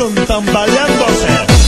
estuvieron tambaleándose.